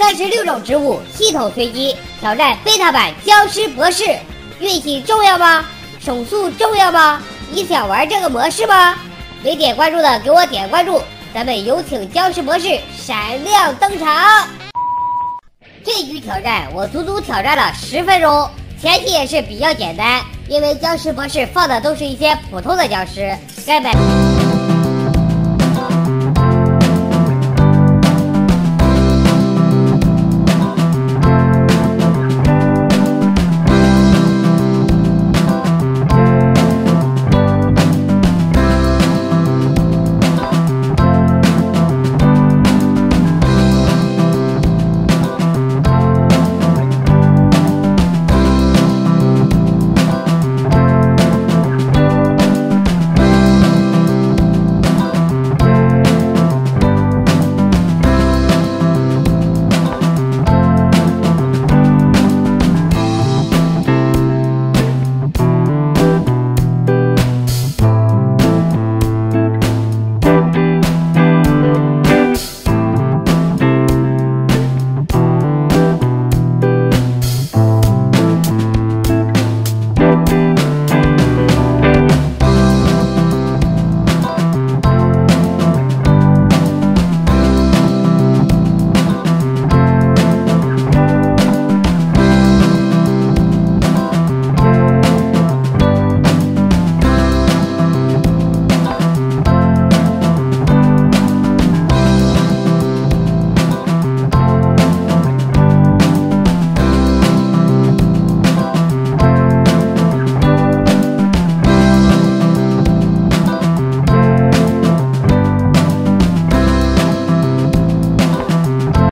三十六种植物系统随机挑战贝塔版僵尸博士。运气重要吗？手速重要吗？你想玩这个模式吗？没点关注的给我点关注咱们有请僵尸博士闪亮登场。这局挑战我足足挑战了十分钟前期也是比较简单因为僵尸博士放的都是一些普通的僵尸根本